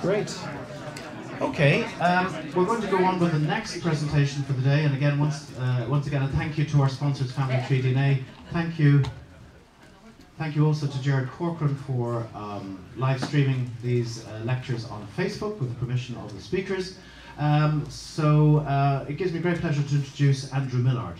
Great. Okay, um, we're going to go on with the next presentation for the day. And again, once uh, once again, a thank you to our sponsors, Family Tree DNA. Thank you. Thank you also to Jared Corcoran for um, live streaming these uh, lectures on Facebook with the permission of the speakers. Um, so uh, it gives me great pleasure to introduce Andrew Millard.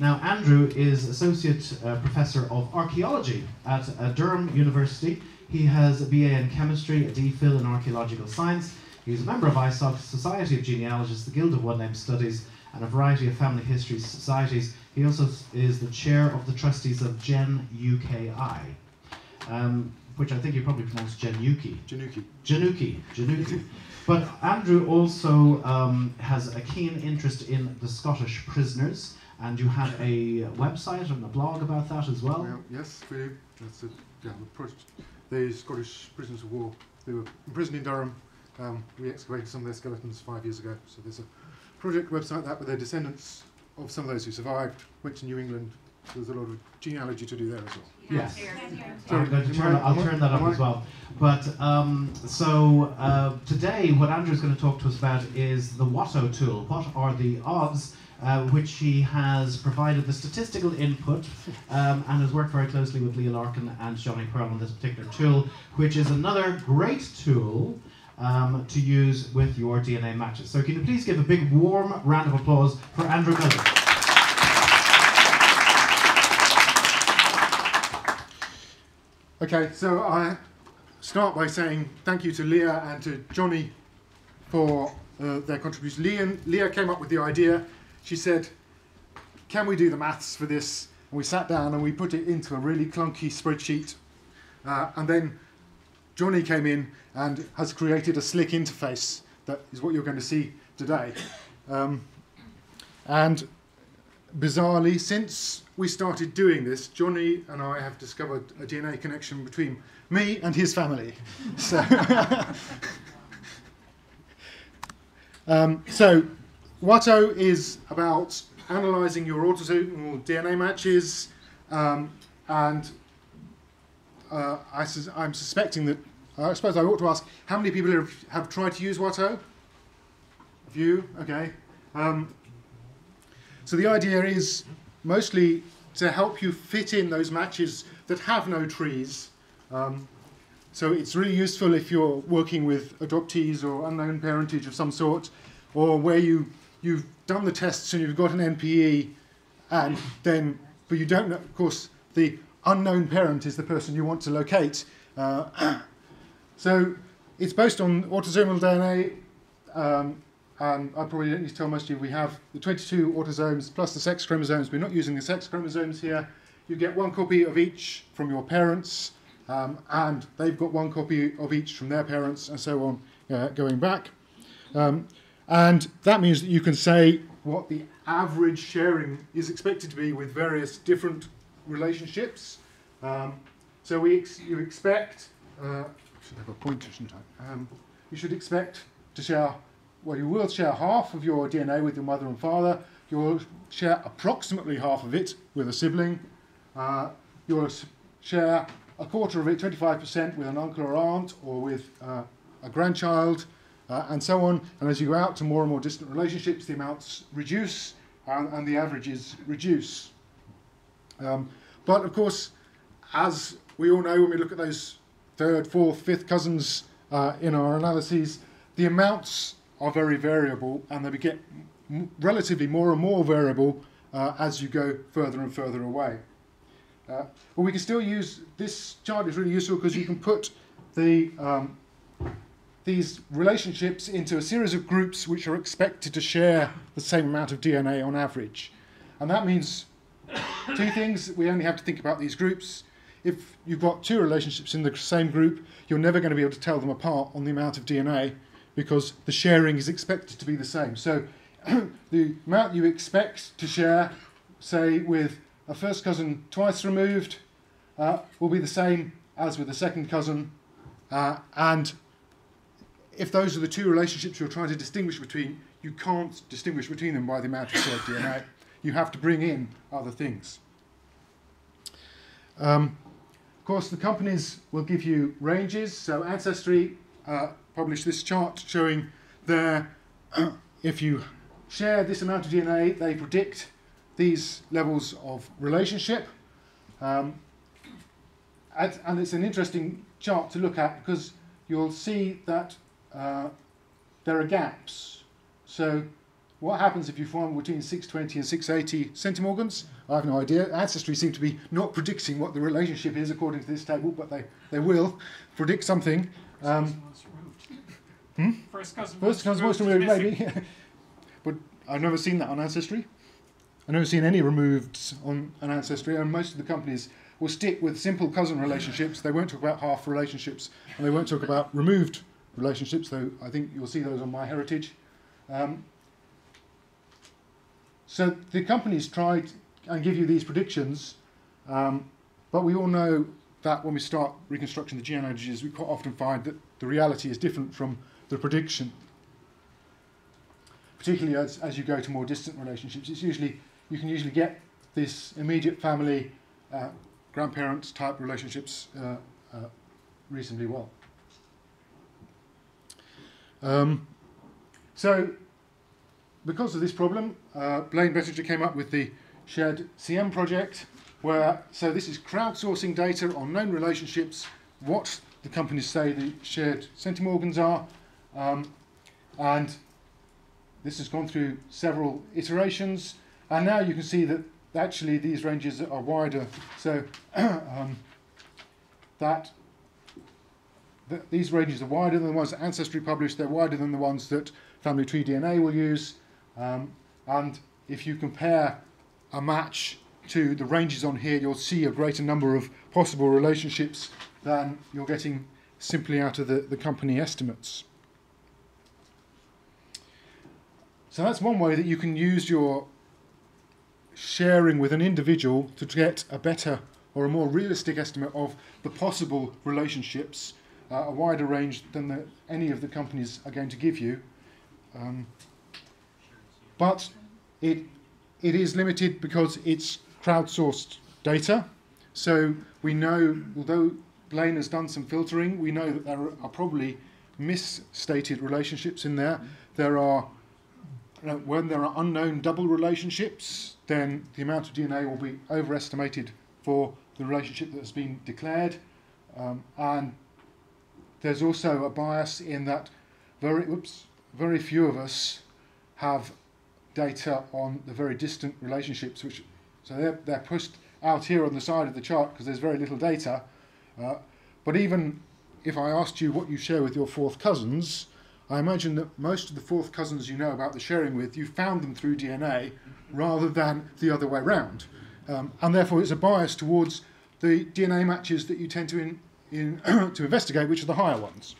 Now, Andrew is Associate uh, Professor of Archaeology at uh, Durham University. He has a BA in Chemistry, a DPhil in Archaeological Science. He's a member of ISOGG, Society of Genealogists, the Guild of One Name Studies, and a variety of family history societies. He also is the chair of the trustees of Gen UKI, um, which I think you probably pronounce Genuki. Januki. Januki, Januki. But Andrew also um, has a keen interest in the Scottish prisoners, and you have a website and a blog about that as well. Well, yes, we do. That's it. Yeah, the, the Scottish prisoners of war. They were imprisoned in Durham. Um, we excavated some of their skeletons five years ago. So there's a project website that with their descendants of some of those who survived went to New England. So there's a lot of genealogy to do there as well. Yes. Sorry, I'm going to am turn, I- I'll turn that up as well. But um, so uh, today, what Andrew's going to talk to us about is the WATO tool. What are the odds? Uh, which he has provided the statistical input um, and has worked very closely with Leah Larkin and Jonny Perl on this particular tool, which is another great tool um, to use with your DNA matches. So, can you please give a big warm round of applause for Andrew Millard? Okay, so I start by saying thank you to Leah and to Johnny for uh, their contribution. Leah, Leah came up with the idea. She said, Can we do the maths for this? And we sat down and we put it into a really clunky spreadsheet. Uh, and then Jonny came in and has created a slick interface that is what you're going to see today. Um, and bizarrely, since we started doing this, Jonny and I have discovered a DNA connection between me and his family. So, um, so WATO is about analysing your autosomal DNA matches, um, and uh, I sus- I'm suspecting that. I suppose I ought to ask how many people have, have tried to use WATO? A few, okay. Um, so the idea is mostly to help you fit in those matches that have no trees. Um, so it's really useful if you're working with adoptees or unknown parentage of some sort, or where you you've done the tests and you've got an NPE, and then but you don't know. Of course, the unknown parent is the person you want to locate. Uh, so it's based on autosomal DNA. Um, and I probably don't need to tell most of you we have the 22 autosomes plus the sex chromosomes. We're not using the sex chromosomes here. You get one copy of each from your parents, um, and they've got one copy of each from their parents, and so on, uh, going back. Um, and that means that you can say what the average sharing is expected to be with various different relationships. Um, so we ex- you expect, uh, should have a pointer, shouldn't I? Um, you should expect to share, well, you will share half of your DNA with your mother and father. You will share approximately half of it with a sibling. Uh, you will share a quarter of it, 25%, with an uncle or aunt or with uh, a grandchild, uh, and so on. And as you go out to more and more distant relationships, the amounts reduce and, and the averages reduce. Um, but of course, as we all know when we look at those third, fourth, fifth cousins uh, in our analyses, the amounts are very variable and they get relatively more and more variable uh, as you go further and further away. Uh, we can still use this chart is really useful because you can put the um, these relationships into a series of groups which are expected to share the same amount of DNA on average. And that means two things. We only have to think about these groups. If you've got two relationships in the same group, you're never going to be able to tell them apart on the amount of DNA because the sharing is expected to be the same. So the amount you expect to share, say, with a first cousin twice removed, uh, will be the same as with a second cousin. Uh, and if those are the two relationships you're trying to distinguish between, you can't distinguish between them by the amount of shared DNA. You have to bring in other things. Um, Of course, the companies will give you ranges. So Ancestry uh, published this chart showing their, if you share this amount of DNA, they predict these levels of relationship. Um, and, and, it's an interesting chart to look at because you'll see that uh, there are gaps. So what happens if you form between 620 and 680 centimorgans? I have no idea. Ancestry seem to be not predicting what the relationship is according to this table, but they, they will predict something. Um, hmm? First cousin First cousin most removed, maybe. but I've never seen that on Ancestry. I've never seen any removed on an Ancestry, and most of the companies will stick with simple cousin relationships. They won't talk about half relationships, and they won't talk about removed relationships, though I think you'll see those on MyHeritage. Um, so the companies tried and give you these predictions, um, but we all know that when we start reconstructing the genealogies, we quite often find that the reality is different from the prediction. Particularly as, as you go to more distant relationships, it's usually you can usually get this immediate family, uh, grandparents type relationships uh, uh, reasonably well. Um, so, because of this problem, uh, Blaine Bettinger came up with the shared CM project, where so this is crowdsourcing data on known relationships, what the companies say the shared centimorgans are, um, and this has gone through several iterations, and now you can see that actually these ranges are wider. So um, that these ranges are wider than the ones that Ancestry published, they're wider than the ones that Family Tree DNA will use. Um, and if you compare a match to the ranges on here, you'll see a greater number of possible relationships than you're getting simply out of the, the company estimates. So that's one way that you can use your sharing with an individual to get a better or a more realistic estimate of the possible relationships a wider range than the, any of the companies are going to give you. Um, but it, it is limited because it's crowdsourced data. So we know, although Blaine has done some filtering, we know that there are probably misstated relationships in there. There are, when there are unknown double relationships, then the amount of DNA will be overestimated for the relationship that has been declared. Um, and there's also a bias in that very, oops, very few of us have data on the very distant relationships, which so they're, they're pushed out here on the side of the chart because there's very little data. Uh, but even if I asked you what you share with your fourth cousins, I imagine that most of the fourth cousins you know about the sharing with, you found them through DNA rather than the other way round. Um, and therefore it's a bias towards the DNA matches that you tend to in, in to investigate which are the higher ones.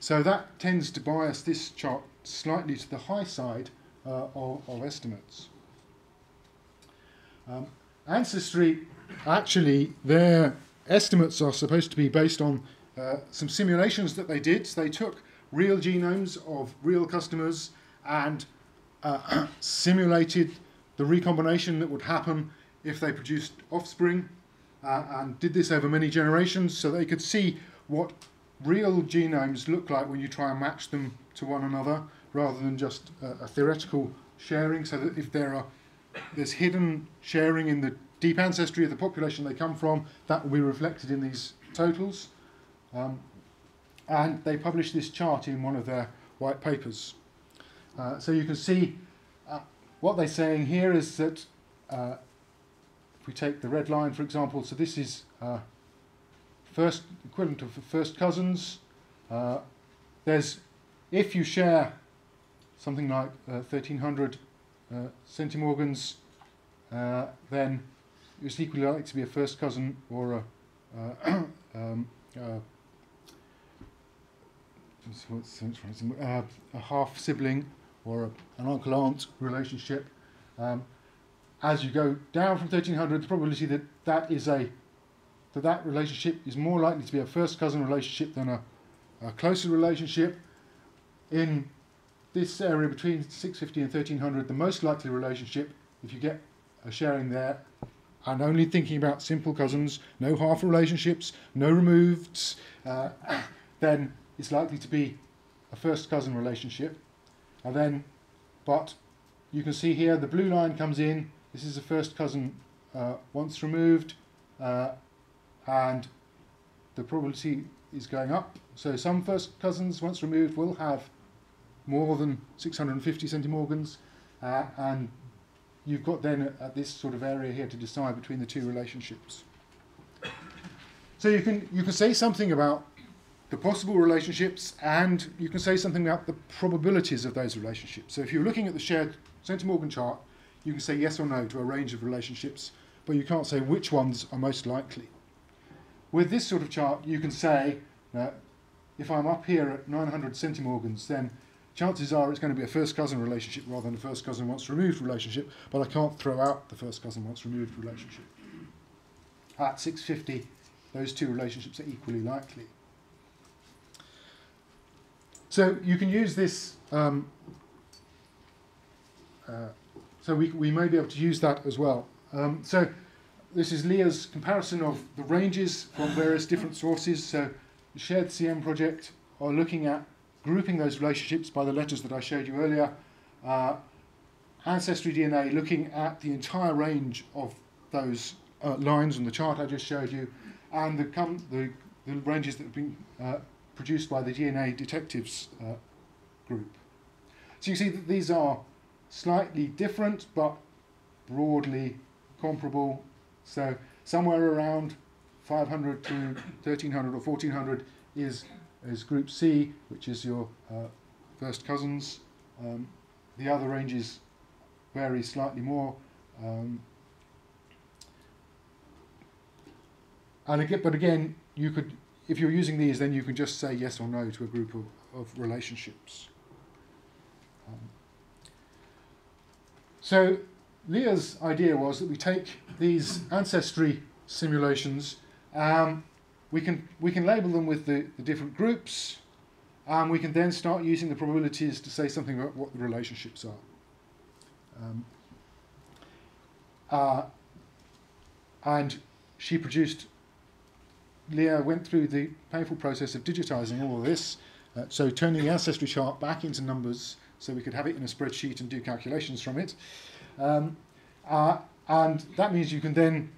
So that tends to bias this chart slightly to the high side uh, of, of, estimates. Um, Ancestry, actually, their estimates are supposed to be based on uh, some simulations that they did. They took real genomes of real customers and uh, simulated the recombination that would happen if they produced offspring uh, and did this over many generations so they could see what real genomes look like when you try and match them to one another rather than just a, theoretical sharing so that if there are there's hidden sharing in the deep ancestry of the population they come from that will be reflected in these totals. Um, and they published this chart in one of their white papers. Uh, so you can see uh, what they're saying here is that uh, if we take the red line, for example, so this is uh, first equivalent of first cousins. Uh, there's, if you share something like uh, 1300 uh, centimorgans, uh, then it's equally likely to be a first cousin or a, uh, um, a half sibling or a, an uncle aunt relationship. Um, as you go down from 1300, the probability that that is a that that relationship is more likely to be a first cousin relationship than a, a closer relationship. In this area between 650 and 1300, the most likely relationship, if you get a sharing there, and only thinking about simple cousins, no half relationships, no removeds, uh, then it's likely to be a first cousin relationship. And then, but you can see here the blue line comes in. This is a first cousin uh, once removed, uh, and the probability is going up. So some first cousins once removed will have more than 650 centimorgans, uh, and you've got then at, at this sort of area here to decide between the two relationships. So you can you can say something about the possible relationships, and you can say something about the probabilities of those relationships. So if you're looking at the shared centimorgan chart, you can say yes or no to a range of relationships, but you can't say which ones are most likely. With this sort of chart, you can say that if I'm up here at 900 centimorgans, then chances are it's going to be a first cousin relationship rather than a first cousin once removed relationship, but I can't throw out the first cousin once removed relationship. At 650, those two relationships are equally likely. So you can use this, um, uh, so we, we may be able to use that as well. Um, so this is Leah's comparison of the ranges from various different sources. So the Shared CM project are looking at grouping those relationships by the letters that I showed you earlier. Uh, Ancestry DNA looking at the entire range of those uh, lines on the chart I just showed you, and the, the, the ranges that have been uh, produced by the DNA detectives uh, group. So you see that these are slightly different but broadly comparable. So somewhere around 500 to 1300 or 1400 is, is group C, which is your uh, first cousins. Um, the other ranges vary slightly more. Um, and again, but again, you could if you're using these, then you can just say yes or no to a group of, of relationships. So Leah's idea was that we take these ancestry simulations, um, we can we can label them with the, the different groups, and we can then start using the probabilities to say something about what the relationships are. Um, uh, and she produced Leah went through the painful process of digitizing all of this, uh, so turning the ancestry chart back into numbers so we could have it in a spreadsheet and do calculations from it. Um, uh, and that means you can then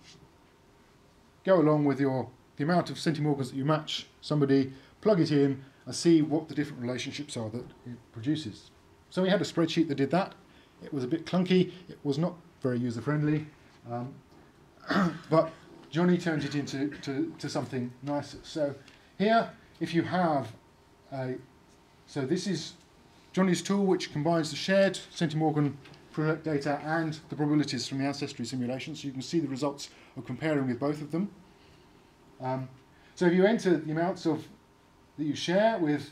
go along with your the amount of centimorgans that you match somebody, plug it in, and see what the different relationships are that it produces. So we had a spreadsheet that did that. It was a bit clunky. It was not very user friendly, um, but Jonny turned it into to, to something nicer. So here, if you have a, so this is Jonny's tool which combines the shared centimorgan project data and the probabilities from the ancestry simulation. So you can see the results of comparing with both of them. Um, so if you enter the amounts of that you share with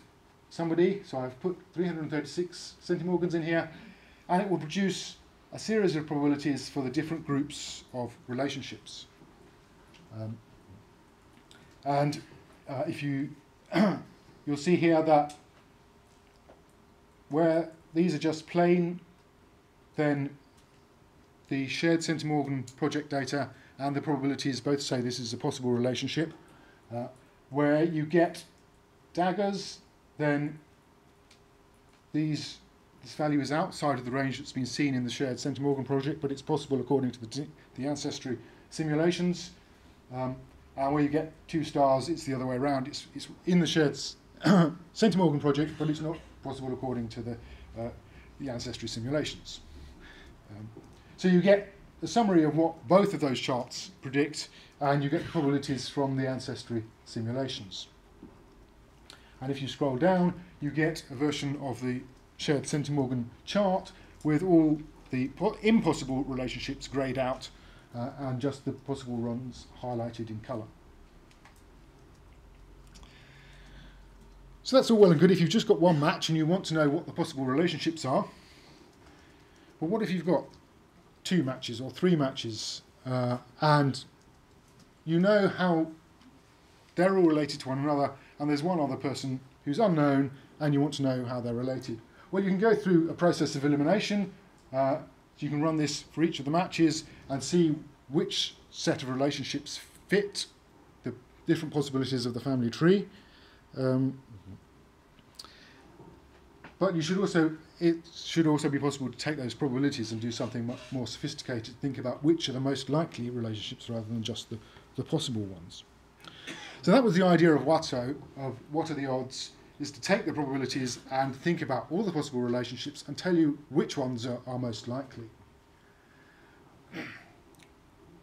somebody, so I've put 336 centimorgans in here, and it will produce a series of probabilities for the different groups of relationships. Um, and uh, if you, you'll see here that where these are just plain, then the shared centimorgan project data and the probabilities both say this is a possible relationship. Uh, where you get daggers, then these this value is outside of the range that's been seen in the shared centimorgan project, but it's possible according to the, the ancestry simulations. Um, and where you get two stars, it's the other way around. It's, it's in the shared centimorgan project, but it's not possible according to the, uh, the ancestry simulations. Um, so you get a summary of what both of those charts predict, and you get the probabilities from the ancestry simulations. And if you scroll down, you get a version of the shared centimorgan chart with all the impossible relationships grayed out uh, and just the possible runs highlighted in colour. So that's all well and good if you've just got one match and you want to know what the possible relationships are. But what if you've got two matches or three matches uh, and you know how they're all related to one another and there's one other person who's unknown and you want to know how they're related? Well, you can go through a process of elimination. Uh, you can run this for each of the matches and see which set of relationships fit the different possibilities of the family tree. Um, but you should also it should also be possible to take those probabilities and do something much more sophisticated. Think about which are the most likely relationships rather than just the, the possible ones. So that was the idea of WATO, of what are the odds, is to take the probabilities and think about all the possible relationships and tell you which ones are, are most likely.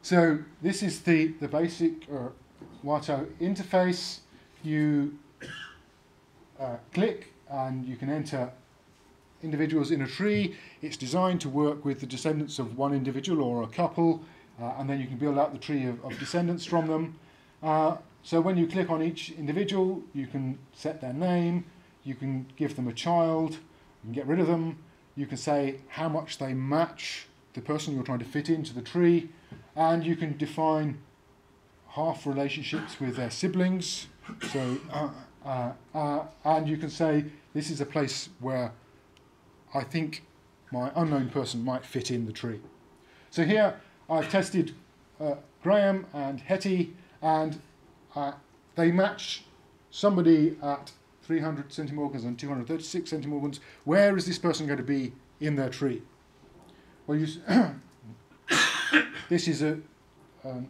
So this is the, the basic uh, WATO interface. You uh, click and you can enter individuals in a tree. It's designed to work with the descendants of one individual or a couple, uh, and then you can build out the tree of, of descendants from them. Uh, so when you click on each individual, you can set their name, you can give them a child, you can get rid of them, you can say how much they match the person you're trying to fit into the tree, and you can define half relationships with their siblings. So, uh, uh, uh, and you can say this is a place where I think my unknown person might fit in the tree. So here I've tested uh, Graham and Hetty, and uh, they match somebody at 300 centimorgans and 236 centimorgans. Where is this person going to be in their tree? Well, you this is a um,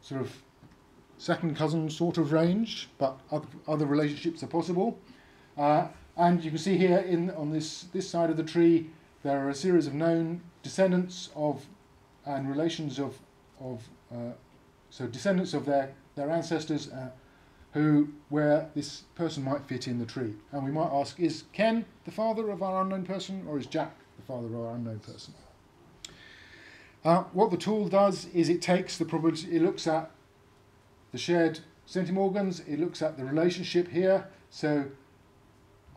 sort of second cousin sort of range, but other, other relationships are possible. Uh, and you can see here in on this, this side of the tree, there are a series of known descendants of and relations of, of uh, so descendants of their, their ancestors uh, who where this person might fit in the tree. And we might ask, is Ken the father of our unknown person or is Jack the father of our unknown person? Uh, what the tool does is it takes the probability, it looks at the shared centimorgans, it looks at the relationship here. So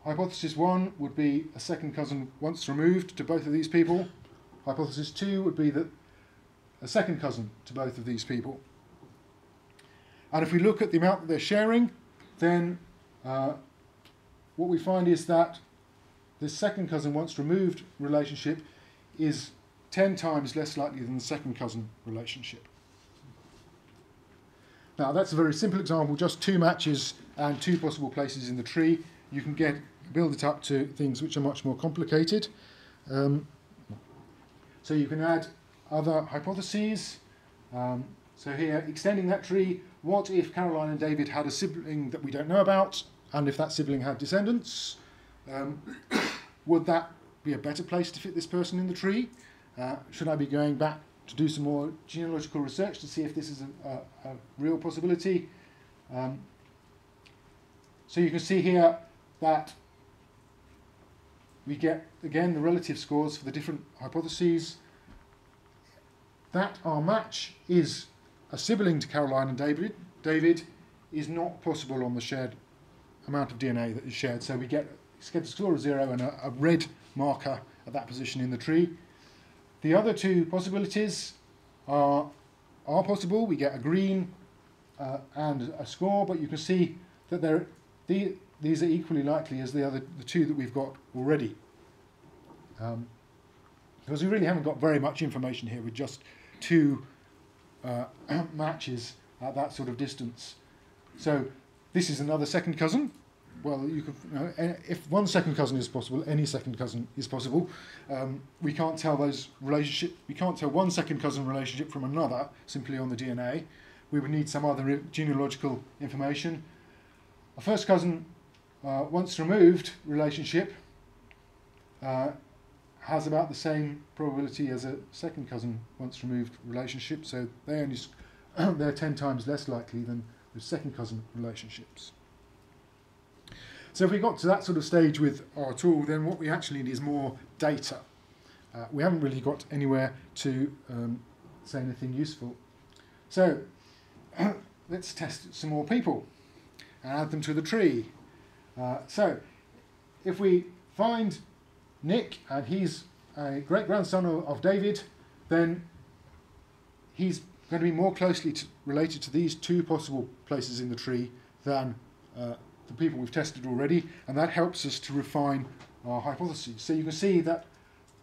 Hypothesis 1 would be a second cousin once removed to both of these people. Hypothesis 2 would be that a second cousin to both of these people. And if we look at the amount that they're sharing, then uh, what we find is that the second cousin once removed relationship is 10 times less likely than the second cousin relationship. Now that's a very simple example, just two matches and two possible places in the tree. You can get build it up to things which are much more complicated. Um, so you can add other hypotheses. Um, so here, extending that tree, what if Caroline and David had a sibling that we don't know about, and if that sibling had descendants? Um, would that be a better place to fit this person in the tree? Uh, should I be going back to do some more genealogical research to see if this is a, a, a real possibility? Um, so you can see here that we get, again, the relative scores for the different hypotheses. That our match is a sibling to Caroline and David, David is not possible on the shared amount of DNA that is shared. So we get, a score of zero and a, a red marker at that position in the tree. The other two possibilities are, are possible. We get a green uh, and a score, but you can see that they're, the, these are equally likely as the other the two that we've got already. Um, because we really haven't got very much information here with just two uh, matches at that sort of distance. So this is another second cousin. Well, you could, you know, if one second cousin is possible, any second cousin is possible. Um, we can't tell those relationship. We can't tell one second cousin relationship from another simply on the DNA. We would need some other genealogical information. A first cousin uh, once removed relationship uh, has about the same probability as a second cousin once removed relationship, so they only they're ten times less likely than the second cousin relationships. So if we got to that sort of stage with our tool, then what we actually need is more data. Uh, we haven't really got anywhere to um, say anything useful. So let's test some more people and add them to the tree. Uh, so, if we find Nick and he's a great grandson of, of, David, then he's going to be more closely related to these two possible places in the tree than uh, the people we've tested already, and that helps us to refine our hypotheses. So you can see that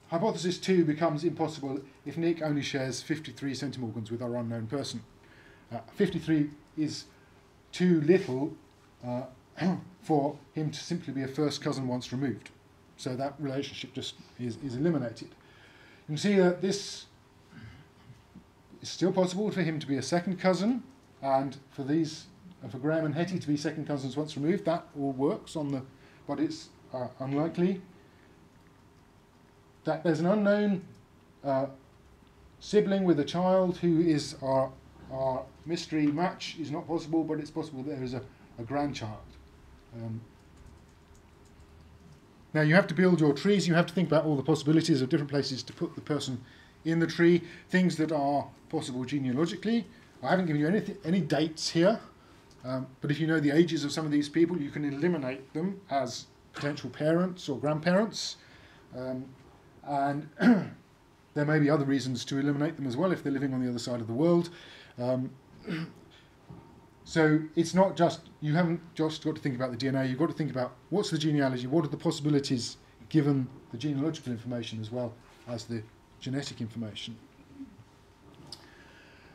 hypothesis 2 becomes impossible if Nick only shares 53 centimorgans with our unknown person. Uh, 53 is too little uh, for him to simply be a first cousin once removed. So that relationship just is, is eliminated. You can see that this is still possible for him to be a second cousin, and for these, and for Graham and Hetty to be second cousins once removed, that all works on the, but it's uh, unlikely. That there's an unknown uh, sibling with a child who is our, our mystery match is not possible, but it's possible there is a, a grandchild. Um, now you have to build your trees, you have to think about all the possibilities of different places to put the person in the tree, things that are possible genealogically. I haven't given you any, any dates here, um, but if you know the ages of some of these people, you can eliminate them as potential parents or grandparents. Um, and there may be other reasons to eliminate them as well if they're living on the other side of the world. Um, so it's not just, you haven't just got to think about the DNA, you've got to think about what's the genealogy, what are the possibilities given the genealogical information as well as the genetic information.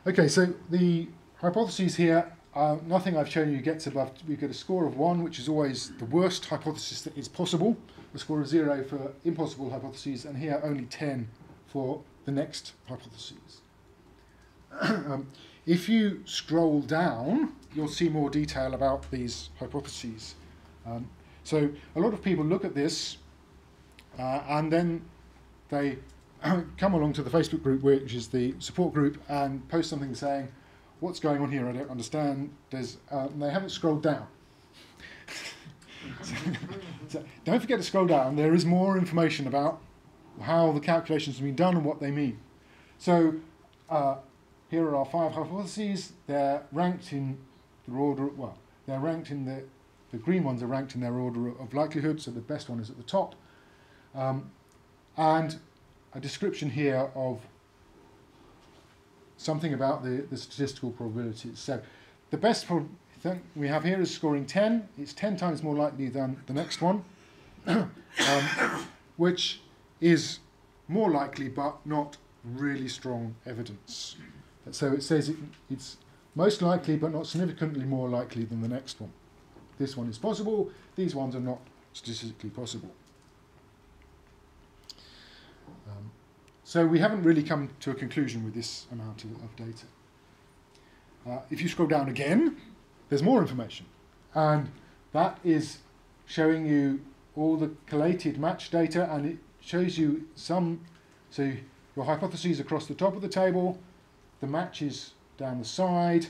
Okay, so the hypotheses here, uh, nothing I've shown you gets above, we get a score of 1, which is always the worst hypothesis that is possible, a score of 0 for impossible hypotheses, and here only 10 for the next hypotheses. um, if you scroll down, you'll see more detail about these hypotheses. Um, so a lot of people look at this uh, and then they come along to the Facebook group, which is the support group, and post something saying, "What's going on here? I don't understand." There's, uh, they haven't scrolled down. so, so don't forget to scroll down. There is more information about how the calculations have been done and what they mean. So uh, here are our five hypotheses. They're ranked in the order. Well, they're ranked in the the green ones are ranked in their order of likelihood. So the best one is at the top. Um, and a description here of something about the, the statistical probabilities. So the best thing we have here is scoring 10. It's 10 times more likely than the next one, um, which is more likely but not really strong evidence. So it says it, it's most likely but not significantly more likely than the next one. This one is possible, these ones are not statistically possible. So we haven't really come to a conclusion with this amount of, of data. Uh, if you scroll down again, there's more information. And that is showing you all the collated match data and it shows you some, so your hypotheses across the top of the table, the matches down the side,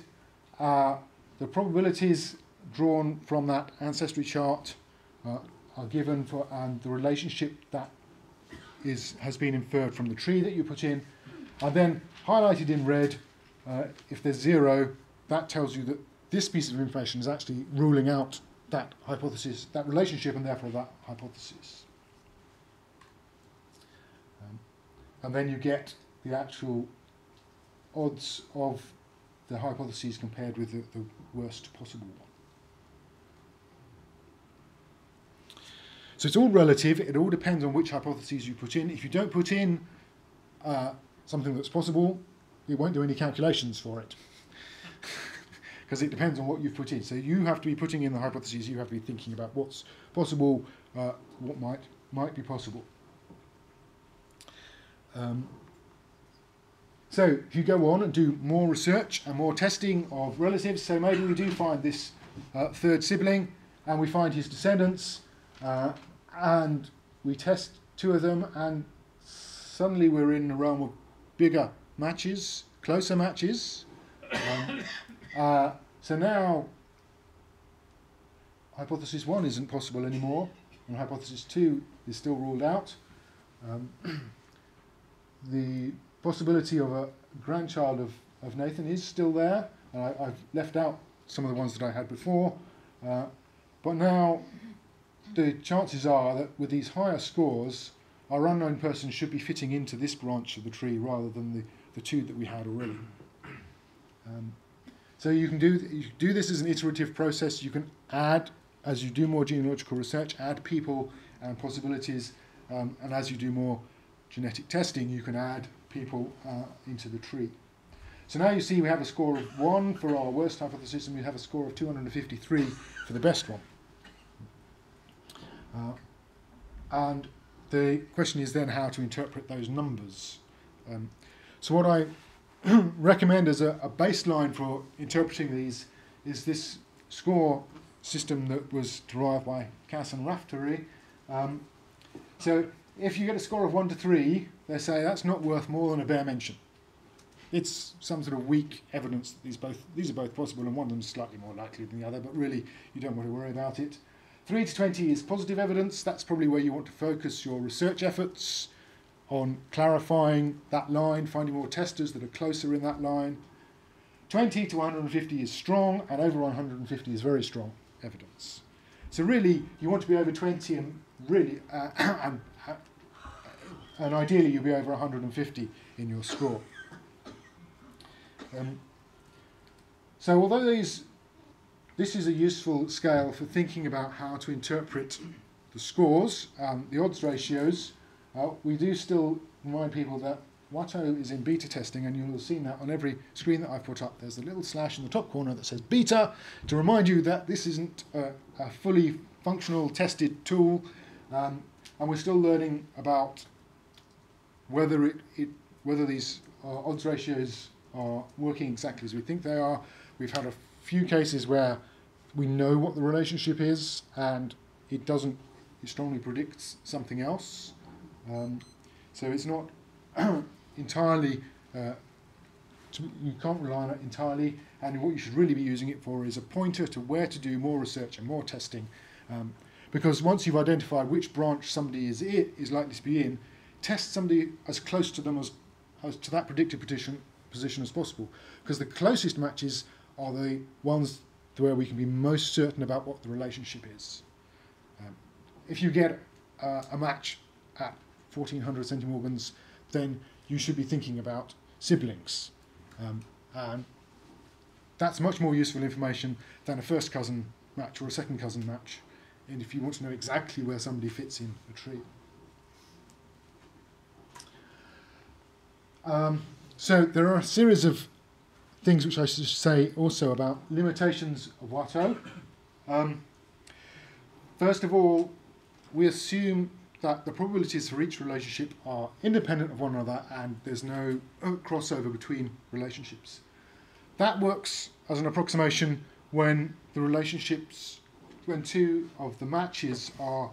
uh, the probabilities drawn from that ancestry chart uh, are given for, and the relationship that is, has been inferred from the tree that you put in. And then highlighted in red, uh, if there's zero, that tells you that this piece of information is actually ruling out that hypothesis, that relationship, and therefore that hypothesis. Um, and then you get the actual odds of the hypotheses compared with the, the worst possible one. So it's all relative. It all depends on which hypotheses you put in. If you don't put in uh, something that's possible, it won't do any calculations for it. Because it depends on what you've put in. So you have to be putting in the hypotheses, you have to be thinking about what's possible, uh, what might, might be possible. Um, so if you go on and do more research and more testing of relatives, so maybe we do find this uh, third sibling and we find his descendants, uh, and we test two of them, and suddenly we're in the realm of bigger matches, closer matches. Um, uh, so now hypothesis one isn't possible anymore, and hypothesis two is still ruled out. Um, the possibility of a grandchild of, of Nathan is still there, and I, have left out some of the ones that I had before. Uh, but now the chances are that with these higher scores, our unknown person should be fitting into this branch of the tree rather than the, the two that we had already. Um, so you can do you can do this as an iterative process. You can add as you do more genealogical research, add people and possibilities, um, and as you do more genetic testing, you can add people uh, into the tree. So now you see we have a score of 1 for our worst hypothesis and we have a score of 253 for the best one. Uh, and the question is then how to interpret those numbers. Um, so what I recommend as a, a, baseline for interpreting these is this score system that was derived by Kass and Raftery. Um, so if you get a score of 1 to 3, they say that's not worth more than a bare mention. It's some sort of weak evidence that these both these are both possible and one of them is slightly more likely than the other, but really you don't want to worry about it. 3 to 20 is positive evidence. That's probably where you want to focus your research efforts on clarifying that line, finding more testers that are closer in that line. 20 to 150 is strong, and over 150 is very strong evidence. So really, you want to be over 20 and really, uh, and, uh, and ideally you'll be over 150 in your score. Um, so although these, this is a useful scale for thinking about how to interpret the scores, um, the odds ratios, uh, we do still remind people that WATO is in beta testing, and you'll have seen that on every screen that I've put up. There's a little slash in the top corner that says beta to remind you that this isn't a, a fully functional tested tool, um, and we're still learning about whether it, it whether these uh, odds ratios are working exactly as we think they are. We've had a few cases where we know what the relationship is, and it doesn't. It strongly predicts something else. Um, so it's not entirely, uh, you can't rely on it entirely, and what you should really be using it for is a pointer to where to do more research and more testing. Um, because once you've identified which branch somebody is, it, is likely to be in, test somebody as close to them as, as to that predicted position, position as possible. Because the closest matches are the ones where we can be most certain about what the relationship is. Um, if you get uh, a match at 1400 centimorgans, then you should be thinking about siblings. Um, and that's much more useful information than a first cousin match or a second cousin match, and if you want to know exactly where somebody fits in a tree. Um, so there are a series of things which I should say also about limitations of WATO. Um, first of all, we assume that the probabilities for each relationship are independent of one another and there's no crossover between relationships. That works as an approximation when the relationships, when two of the matches are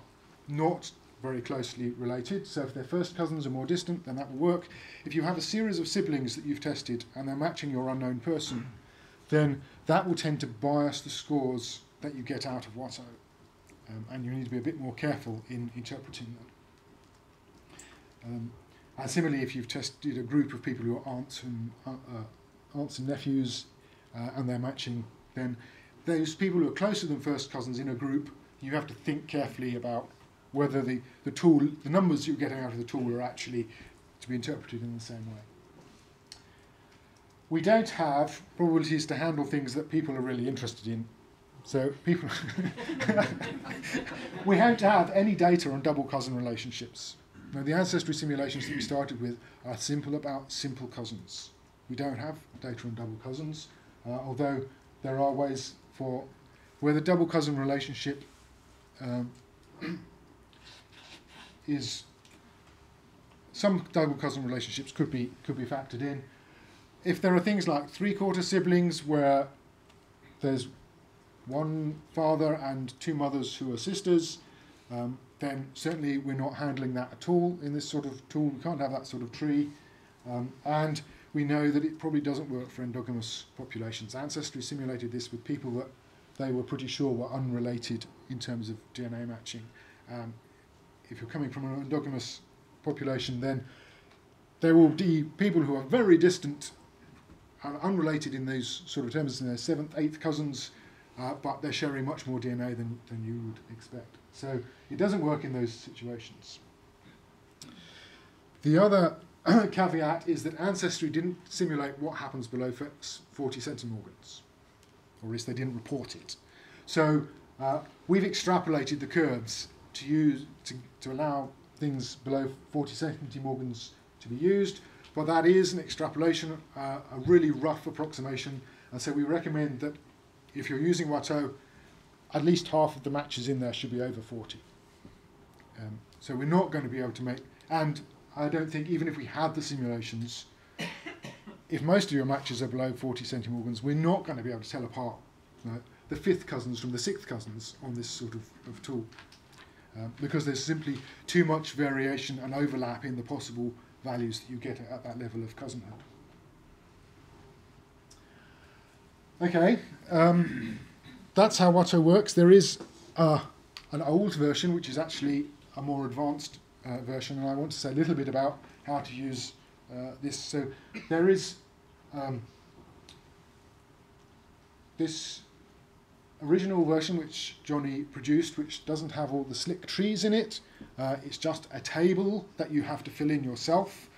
not very closely related. So if their first cousins are more distant, then that will work. If you have a series of siblings that you've tested and they're matching your unknown person, then that will tend to bias the scores that you get out of WATO um, and you need to be a bit more careful in interpreting them. Um, and similarly, if you've tested a group of people who are aunts and uh, uh, aunts and nephews, uh, and they're matching, then those people who are closer than first cousins in a group, you have to think carefully about whether the, the tool, the numbers you're getting out of the tool are actually to be interpreted in the same way. We don't have probabilities to handle things that people are really interested in so people, we don't have any data on double cousin relationships. Now the ancestry simulations that we started with are simple about simple cousins. We don't have data on double cousins, uh, although there are ways for where the double cousin relationship um, is some double cousin relationships could be could be factored in. If there are things like three quarter siblings where there's one father and two mothers who are sisters, um, then certainly we're not handling that at all in this sort of tool. We can't have that sort of tree. Um, and we know that it probably doesn't work for endogamous populations. Ancestry simulated this with people that they were pretty sure were unrelated in terms of DNA matching. Um, if you're coming from an endogamous population, then there will be people who are very distant and unrelated in those sort of terms, in their seventh, eighth cousins, uh, but they're sharing much more DNA than, than you would expect. So it doesn't work in those situations. The other caveat is that Ancestry didn't simulate what happens below 40 centimorgans, or at least they didn't report it. So uh, we've extrapolated the curves to use to, to allow things below 40 centimorgans to be used, but that is an extrapolation, uh, a really rough approximation, and so we recommend that if you're using WATO, at least half of the matches in there should be over 40. Um, so we're not going to be able to make, and I don't think even if we had the simulations, if most of your matches are below 40 centimorgans, we're not going to be able to tell apart you know, the fifth cousins from the sixth cousins on this sort of, of tool. Um, because there's simply too much variation and overlap in the possible values that you get at that level of cousinhood. Okay, um, that's how WATO works. There is uh, an old version which is actually a more advanced uh, version, and I want to say a little bit about how to use uh, this. So there is um, this original version which Jonny produced, which doesn't have all the slick trees in it. Uh, it's just a table that you have to fill in yourself.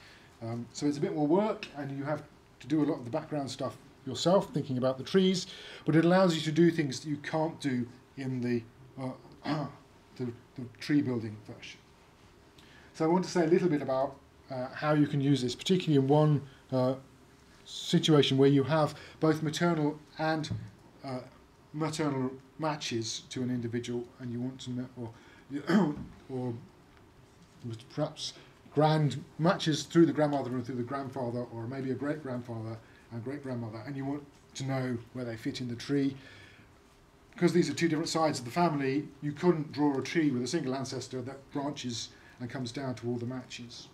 Um, so it's a bit more work, and you have to do a lot of the background stuff yourself, thinking about the trees. But it allows you to do things that you can't do in the, uh, the, the, tree building version. So I want to say a little bit about uh, how you can use this, particularly in one uh, situation where you have both maternal and uh, maternal matches to an individual, and you want to know, or, or perhaps grand matches through the grandmother and through the grandfather, or maybe a great grandfather and great grandmother, and you want to know where they fit in the tree. Because these are two different sides of the family, you couldn't draw a tree with a single ancestor that branches and comes down to all the matches.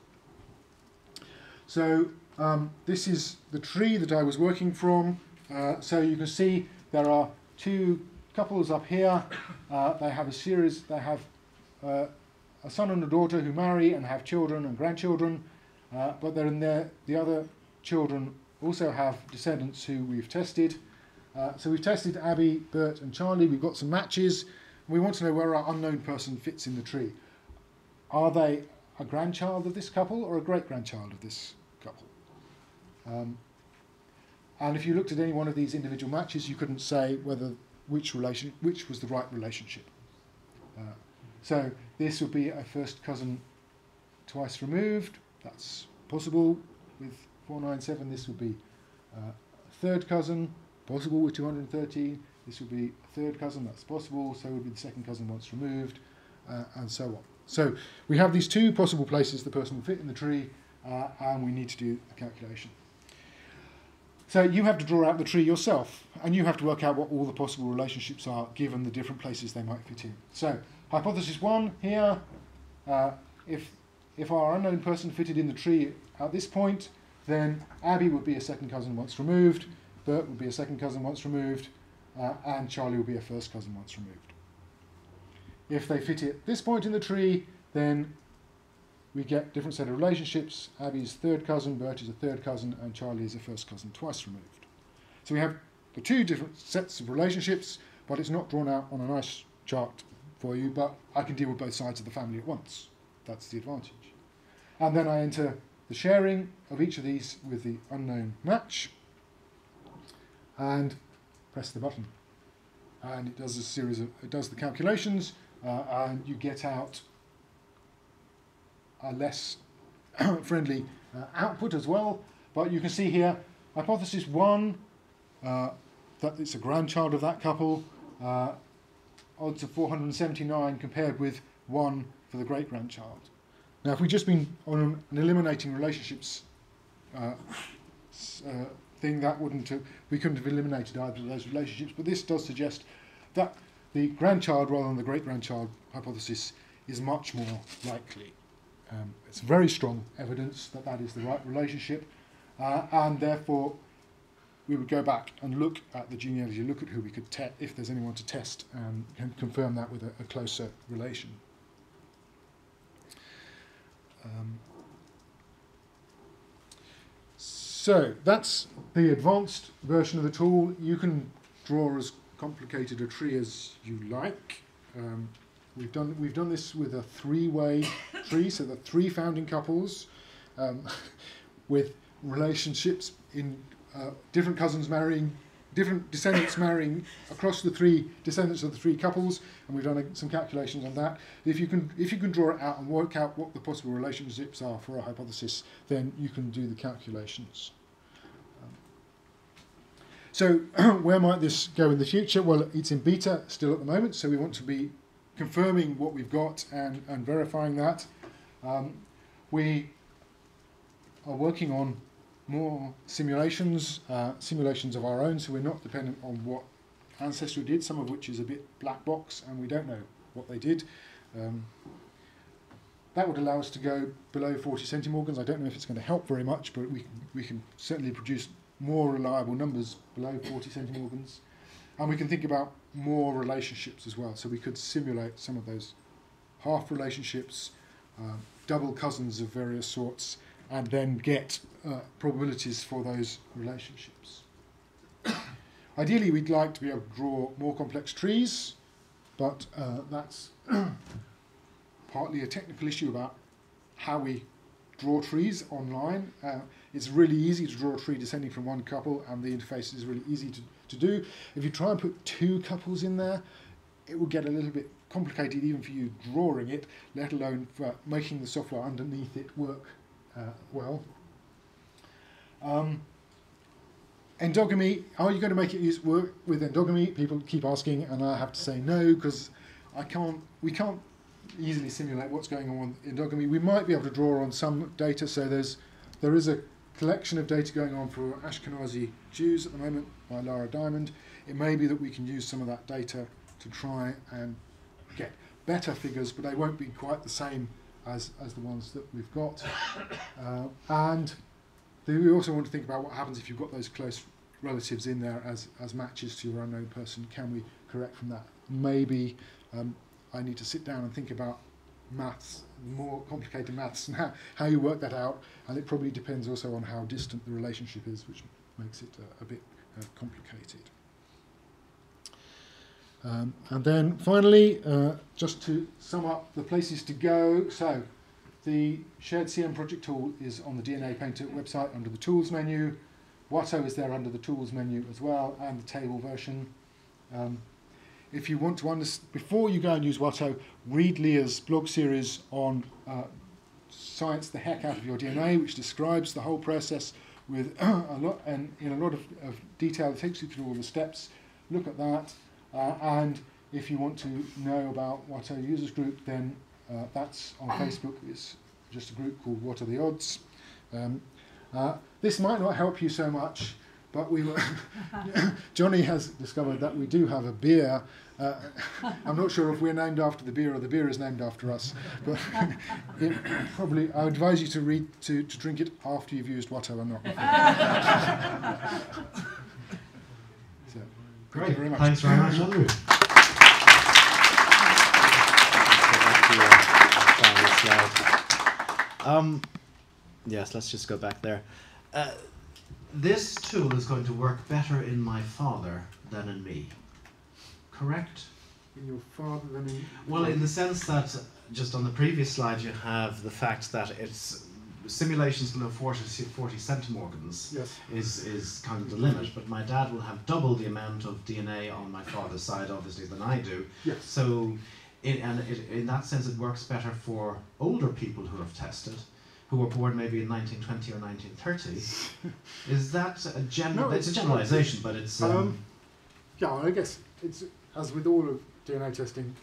So um, this is the tree that I was working from. Uh, so you can see there are two couples up here. Uh, they have a series, they have uh, a son and a daughter who marry and have children and grandchildren, uh, but they're in there, the other children also have descendants who we've tested. Uh, so we've tested Abby, Bert, and Charlie. We've got some matches. We want to know where our unknown person fits in the tree. Are they a grandchild of this couple or a great grandchild of this couple? Um, and if you looked at any one of these individual matches, you couldn't say whether which relation which was the right relationship. Uh, so this would be a first cousin twice removed. That's possible with 497. This would be uh, a third cousin, possible with 213. This would be a third cousin, that's possible. So would be the second cousin once removed, uh, and so on. So we have these two possible places the person will fit in the tree, uh, and we need to do a calculation. So you have to draw out the tree yourself, and you have to work out what all the possible relationships are given the different places they might fit in. So hypothesis one here, uh, if, if our unknown person fitted in the tree at this point, then Abby would be a second cousin once removed, Bert would be a second cousin once removed, uh, and Charlie would be a first cousin once removed. If they fit at this point in the tree, then we get different set of relationships. Abby's third cousin, Bert is a third cousin, and Charlie is a first cousin twice removed. So we have the two different sets of relationships, but it's not drawn out on a nice chart for you, but I can deal with both sides of the family at once. That's the advantage. And then I enter the sharing of each of these with the unknown match and press the button. And it does a series of, it does the calculations, uh, and you get out a less friendly uh, output as well. But you can see here, hypothesis one, uh, that it's a grandchild of that couple, uh, odds of 479 compared with one for the great grandchild. Now, if we'd just been on an eliminating relationships uh, uh, thing, that wouldn't have, we couldn't have eliminated either of those relationships. But this does suggest that the grandchild rather than the great grandchild hypothesis is much more likely. Um, it's very strong evidence that that is the right relationship, uh, and therefore we would go back and look at the genealogy, look at who we could test, if there's anyone to test, and confirm that with a, a closer relation. Um, so that's the advanced version of the tool. You can draw as complicated a tree as you like. Um, We've done we've done this with a three-way tree, so the three founding couples, um, with relationships in uh, different cousins marrying different descendants marrying across the three descendants of the three couples, and we've done a, some calculations on that. If you can if you can draw it out and work out what the possible relationships are for a hypothesis, then you can do the calculations. Um, so where might this go in the future? Well, it's in beta still at the moment, so we want to be confirming what we've got and, and verifying that. Um, we are working on more simulations, uh, simulations of our own, so we're not dependent on what Ancestry did, some of which is a bit black box and we don't know what they did. Um, that would allow us to go below 40 centimorgans. I don't know if it's going to help very much, but we can, we can certainly produce more reliable numbers below 40 centimorgans. And we can think about more relationships as well. So we could simulate some of those half relationships, uh, double cousins of various sorts, and then get uh, probabilities for those relationships. Ideally, we'd like to be able to draw more complex trees, but uh, that's partly a technical issue about how we draw trees online. Uh, it's really easy to draw a tree descending from one couple, and the interface is really easy to, to do. If you try and put two couples in there, it will get a little bit complicated even for you drawing it, let alone for making the software underneath it work uh, well. Um, endogamy, are you going to make it use work with endogamy? People keep asking, and I have to say no because I can't. We can't easily simulate what's going on with endogamy. We might be able to draw on some data. So there's there is a collection of data going on for Ashkenazi Jews at the moment by Lara Diamond. It may be that we can use some of that data to try and get better figures, but they won't be quite the same as, as the ones that we've got. Uh, and we also want to think about what happens if you've got those close relatives in there as, as matches to your unknown person. Can we correct from that? Maybe um, I need to sit down and think about maths, more complicated maths, and how, how you work that out. And it probably depends also on how distant the relationship is, which makes it uh, a bit uh, complicated. Um, and then finally, uh, just to sum up the places to go. So the shared CM project tool is on the DNA Painter website under the tools menu. WATO is there under the tools menu as well, and the table version. Um, if you want to understand, before you go and use WATO, read Leah's blog series on uh, science the heck out of your DNA, which describes the whole process with a lot and in a lot of, of detail. It takes you through all the steps. Look at that. Uh, and if you want to know about WATO Users Group, then uh, that's on Facebook. It's just a group called What Are the Odds? Um, uh, this might not help you so much, but we were Jonny has discovered that we do have a beer. Uh, I'm not sure if we're named after the beer or the beer is named after us, but it probably I advise you to read to, to drink it after you've used WATO or not. so, Great. Thank you very much. Thanks very much, Andrew. Um, yes, let's just go back there. Uh, this tool is going to work better in my father than in me. Correct? In your father, then in, Well, in the sense that just on the previous slide you have the fact that it's simulations below 40, 40 centimorgans yes. is, is kind of the limit, but my dad will have double the amount of DNA on my father's side, obviously, than I do. Yes. So, in, and it, in that sense, it works better for older people who have tested, who were born maybe in 1920 or 1930. Is that a general? No, it's a generalization, but it's. Um, Um, Yeah, I guess it's as with all of DNA testing.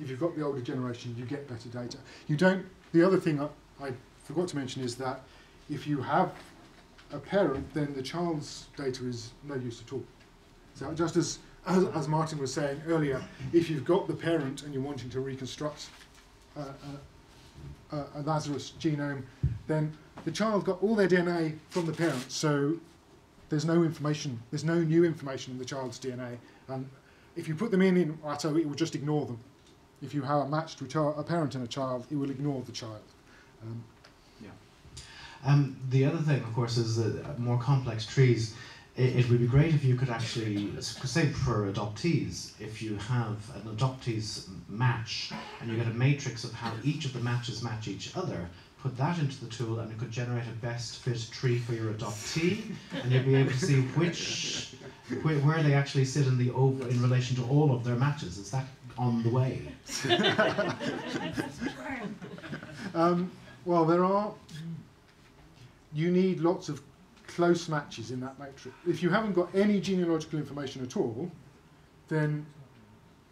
If you've got the older generation, you get better data. You don't. The other thing I, I forgot to mention is that if you have a parent, then the child's data is no use at all. So just as as, as Martin was saying earlier, if you've got the parent and you're wanting to reconstruct uh, uh, a, a Lazarus genome, then the child got all their DNA from the parent. So there's no information, there's no new information in the child's DNA. And if you put them in in WATO, it will just ignore them. If you have a matched a, parent and a child, it will ignore the child. Um, Um, the other thing, of course, is that uh, more complex trees. It, it would be great if you could actually, say for adoptees, if you have an adoptees match and you get a matrix of how each of the matches match each other, put that into the tool and it could generate a best fit tree for your adoptee, and you'll be able to see which where, where they actually sit in the over in relation to all of their matches. Is that on the way? Um, well, there are. You need lots of close matches in that matrix. If you haven't got any genealogical information at all, then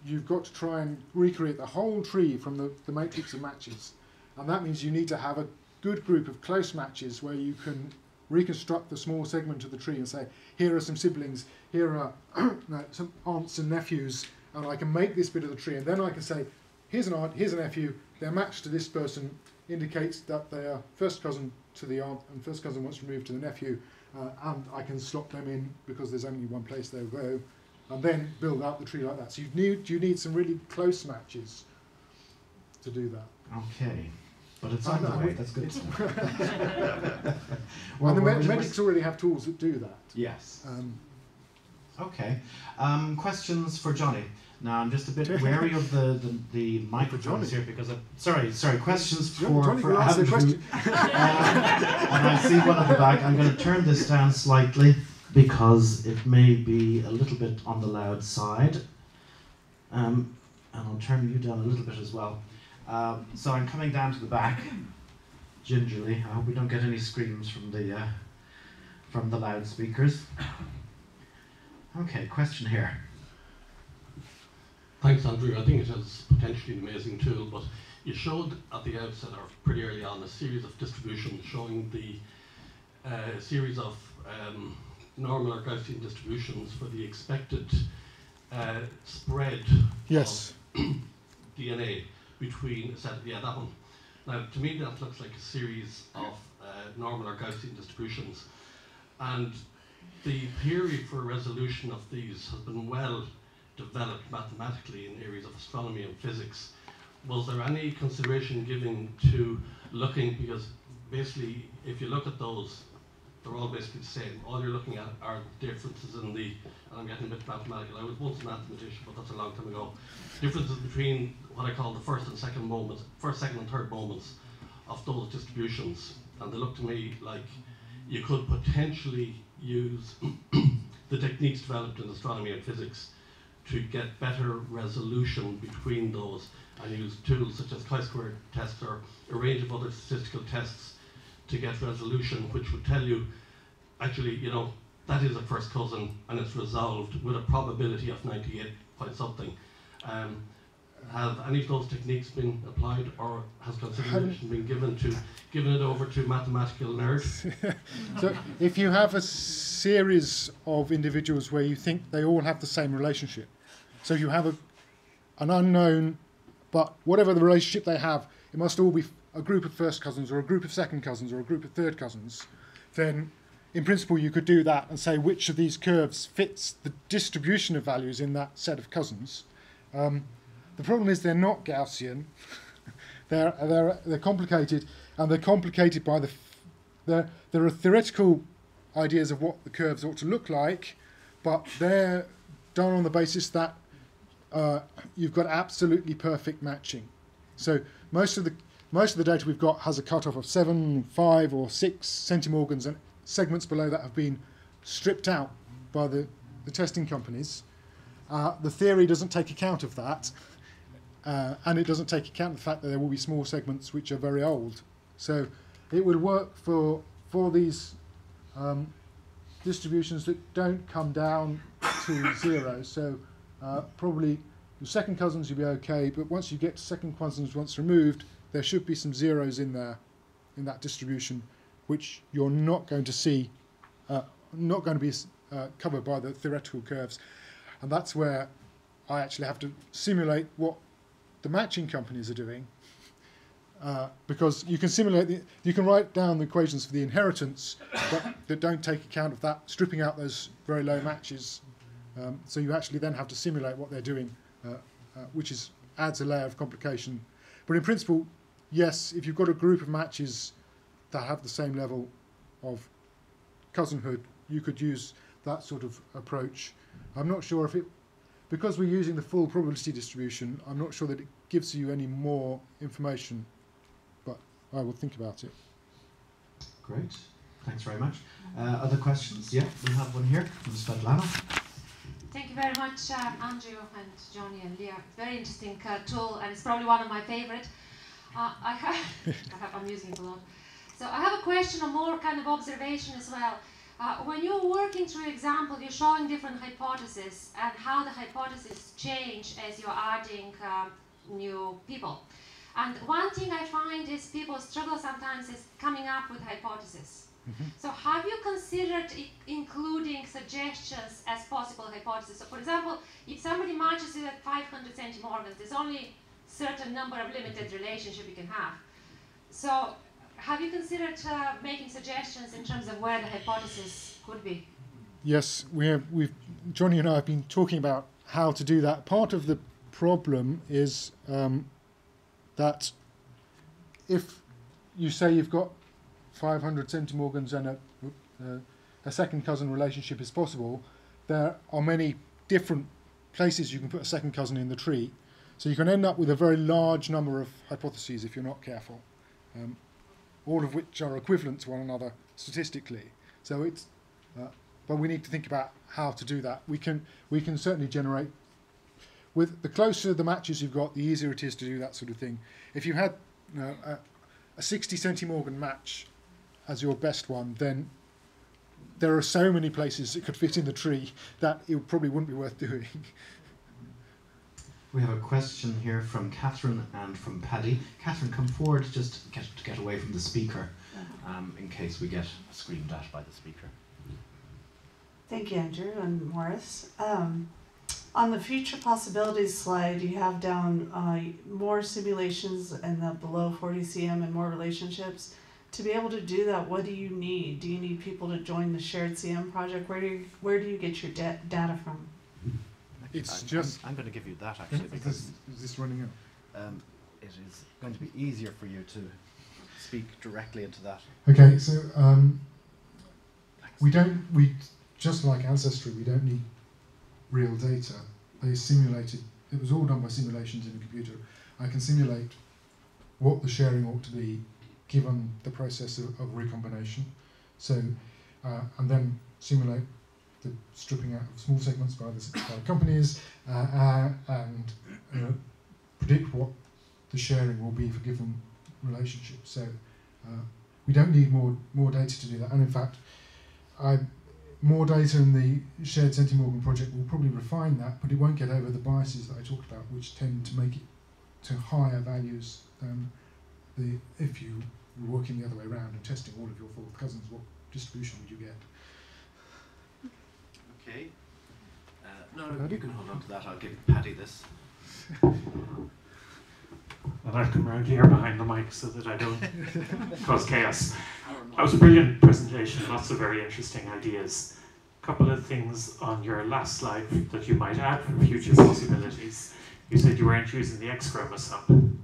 you've got to try and recreate the whole tree from the, the matrix of matches. And that means you need to have a good group of close matches where you can reconstruct the small segment of the tree and say, here are some siblings, here are no, some aunts and nephews, and I can make this bit of the tree. And then I can say, here's an aunt, here's a nephew, their match to this person indicates that they are first cousin to the aunt and first cousin wants to move to the nephew, uh, and I can slot them in because there's only one place they'll go, and then build out the tree like that. So you need you need some really close matches to do that. Okay. But it's I on the know, way. That's good. Well, and the med- medics already have tools that do that. Yes. Um, Okay. Um, questions for Jonny. Now I'm just a bit wary of the the, the microphones here because I, sorry sorry questions for for will answer the Andrew. question. Um, and I see one at the back. I'm going to turn this down slightly because it may be a little bit on the loud side. Um, and I'll turn you down a little bit as well. Um, so I'm coming down to the back gingerly. I hope we don't get any screams from the uh, from the loudspeakers. Okay, question here. Thanks, Andrew. I think it is potentially an amazing tool, but you showed at the outset, or pretty early on, a series of distributions showing the uh, series of um, normal or Gaussian distributions for the expected uh, spread Yes. of DNA between a set. Yeah, that one. Now, to me, that looks like a series of uh, normal or Gaussian distributions, and the theory for resolution of these has been well developed mathematically in areas of astronomy and physics. Was there any consideration given to looking, because basically, if you look at those, they're all basically the same. All you're looking at are differences in the, and I'm getting a bit mathematical, I was once a mathematician, but that's a long time ago. Differences between what I call the first and second moments, first, second, and third moments of those distributions. And they look to me like you could potentially use the techniques developed in astronomy and physics to get better resolution between those. And use tools such as chi-square tests or a range of other statistical tests to get resolution which would tell you actually you know that is a first cousin and it's resolved with a probability of 98 point something. Um, have any of those techniques been applied or has consideration been given to giving it over to mathematical nerds So if you have a series of individuals where you think they all have the same relationship, so you have a, an unknown, but whatever the relationship they have, it must all be a group of first cousins or a group of second cousins or a group of third cousins, then in principle you could do that and say which of these curves fits the distribution of values in that set of cousins. Um, the problem is they're not Gaussian. they're, they're, they're complicated, and they're complicated by the there, there are theoretical ideas of what the curves ought to look like, but they're done on the basis that uh, you've got absolutely perfect matching. So most of the most of the data we've got has a cutoff of seven, five, or six centimorgans, and segments below that have been stripped out by the, the testing companies. Uh, the theory doesn't take account of that, uh, and it doesn't take account the fact that there will be small segments which are very old. So it would work for for these um, distributions that don't come down to zero. So uh, probably your second cousins you'll be okay, but once you get to second cousins once removed, there should be some zeros in there, in that distribution, which you're not going to see, uh, not going to be uh, covered by the theoretical curves, and that's where I actually have to simulate what the matching companies are doing uh, because you can simulate the, you can write down the equations for the inheritance but that don't take account of that stripping out those very low matches. Um, so you actually then have to simulate what they're doing uh, uh, which is adds a layer of complication. But in principle yes if you've got a group of matches that have the same level of cousinhood you could use that sort of approach. I'm not sure if it because we're using the full probability distribution I'm not sure that it gives you any more information but I will think about it. Great. Thanks very much. Uh, other questions? Yeah, we have one here from Svetlana. Thank you very much, um, Andrew and Jonny and Leah. Very interesting uh, tool, and it's probably one of my favorite. Uh, I have, I have, I'm using it a lot. So I have a question, a more kind of observation as well. Uh, when you're working through example, you're showing different hypotheses and how the hypotheses change as you're adding um, new people. And one thing I find is people struggle sometimes is coming up with hypotheses. So have you considered i- including suggestions as possible hypotheses? So for example, if somebody matches it at 500 centimorgans, there's only certain number of limited relationship you can have. So have you considered uh, making suggestions in terms of where the hypothesis could be? Yes, we have. We've Jonny and I have been talking about how to do that. Part of the problem is um, that if you say you've got 500 centimorgans and a, uh, a second cousin relationship is possible, there are many different places you can put a second cousin in the tree. So you can end up with a very large number of hypotheses if you're not careful, um, all of which are equivalent to one another statistically. So it's uh, but we need to think about how to do that. We can we can certainly generate with the closer the matches you've got, the easier it is to do that sort of thing. If you had you know, a, a 60 centimorgan match as your best one, then there are so many places it could fit in the tree that it probably wouldn't be worth doing. We have a question here from Catherine and from Paddy. Catherine, come forward just get, to get away from the speaker um, in case we get screamed at by the speaker. Thank you, Andrew and Maurice. Um, on the future possibilities slide, you have down uh, more simulations and the below 40 cm and more relationships. To be able to do that, what do you need? Do you need people to join the shared CM project? Where do you, where do you get your da- data from? It's I'm, just- I'm, I'm going to give you that actually because is, is this running out? um, it is going to be easier for you to speak directly into that. Okay, so um, we don't we just like ancestry, we don't need real data. They simulated. It was all done by simulations in a computer. I can simulate what the sharing ought to be given the process of, of recombination. So, uh, and then simulate the stripping out of small segments by the companies uh, uh, and uh, predict what the sharing will be for given relationships. So. We don't need more more data to do that. And in fact, I, more data in the shared centimorgan project will probably refine that, but it won't get over the biases that I talked about, which tend to make it to higher values than the if you were working the other way around and testing all of your fourth cousins. What distribution would you get? Okay. Uh, no, no, no, Paddy? you can hold on to that. I'll give Paddy this. And I'll come around here behind the mic so that I don't cause chaos. That was a brilliant presentation, lots of very interesting ideas. A couple of things on your last slide that you might add for future possibilities. You said you weren't using the X chromosome.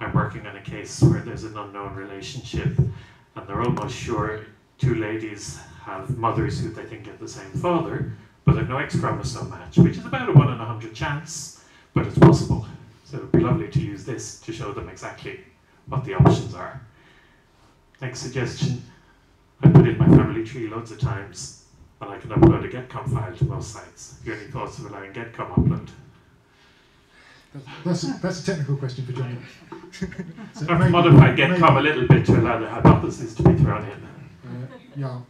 I'm working on a case where there's an unknown relationship and they're almost sure two ladies have mothers who they think get the same father, but there's no X chromosome match, which is about a one in a hundred chance, but it's possible. So it would be lovely to use this to show them exactly what the options are. Next suggestion, I put in my family tree loads of times and I can upload a GEDCOM file to most sites. Have you any thoughts of allowing GEDCOM upload? That's a, that's a technical question for Jonny. So I've modified GEDCOM a little bit to allow the hypothesis to be thrown in. Uh, yeah,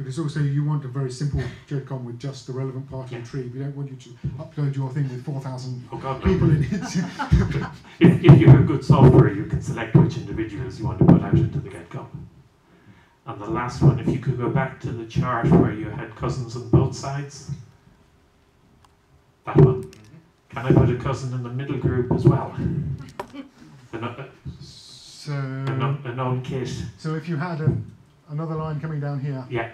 because also you want a very simple GEDCOM with just the relevant part of the tree. We don't want you to upload your thing with 4,000 Oh God, no. people in it. If, if you have good software, you can select which individuals you want to put out into the GEDCOM. And the last one, if you could go back to the chart where you had cousins on both sides. That one. Can I put a cousin in the middle group as well? A, kno- uh, so, a, kno- a known kit. so if you had a, another line coming down here, Yeah,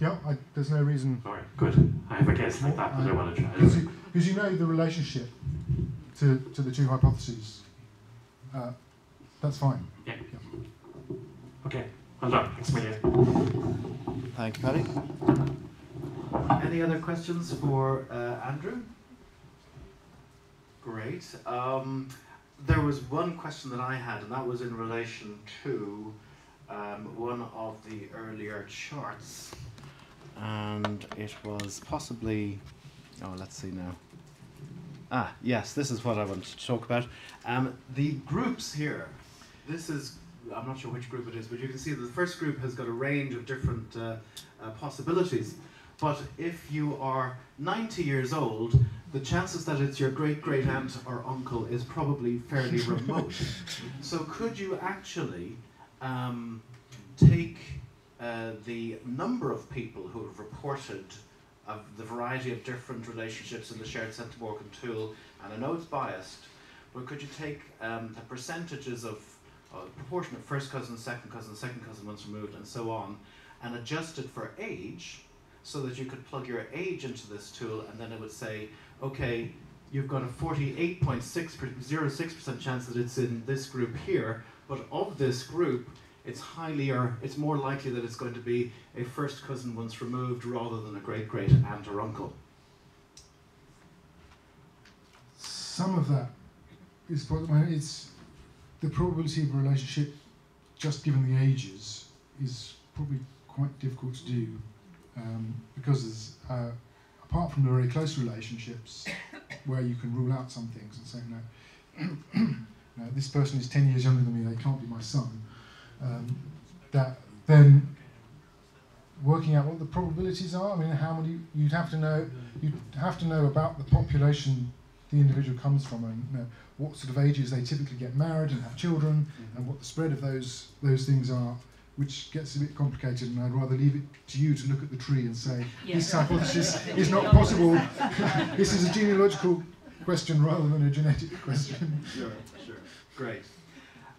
yeah, I, there's no reason. alright, good. I have a guess like that, but I want to try Because it. you know the relationship to, to the two hypotheses. Uh, that's fine. Yeah. Okay, well done. Thanks a million. Thank you, Paddy. Any other questions for uh, Andrew? Great. Um, there was one question that I had, and that was in relation to um, one of the earlier charts, and it was possibly. Oh, let's see now. Ah, yes, this is what I wanted to talk about. Um, the groups here. This is. I'm not sure which group it is, but you can see that the first group has got a range of different uh, uh, possibilities. But if you are 90 years old, the chances that it's your great great aunt or uncle is probably fairly remote. So, could you actually um, take uh, the number of people who have reported of the variety of different relationships in the shared Centimorgan tool, and I know it's biased, but could you take um, the percentages of uh, proportion of first cousin, second cousin, second cousin once removed, and so on, and adjust it for age, so that you could plug your age into this tool, and then it would say, okay, you've got a 48.606% chance that it's in this group here, but of this group, it's highly or it's more likely that it's going to be a first cousin once removed rather than a great great aunt or uncle. Some of that is, it's the probability of a relationship, just given the ages, is probably quite difficult to do um, because uh, apart from the very close relationships where you can rule out some things and say no, no this person is 10 years younger than me, they can't be my son, um, that then working out what the probabilities are, I mean how many, you'd have to know, you'd have to know about the population the individual comes from and you know, what sort of ages they typically get married and have children and what the spread of those those things are which gets a bit complicated and I'd rather leave it to you to look at the tree and say this hypothesis is not possible this is a genealogical question rather than a genetic question Sure, sure. Great.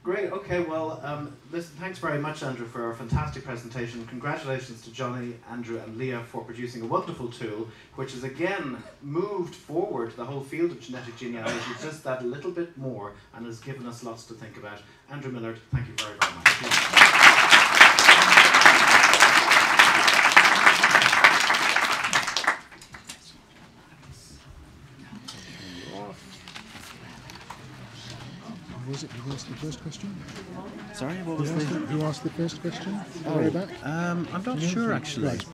Great, okay, well, um, listen, thanks very much, Andrew, for a fantastic presentation. Congratulations to Jonny, Andrew, and Leah for producing a wonderful tool, which has again moved forward the whole field of genetic genealogy just that little bit more and has given us lots to think about. Andrew Millard, thank you very, very much. Who was it who asked the first question? Sorry, what Who asked the, who asked the first question? The back? Um, I'm not sure, actually. Right.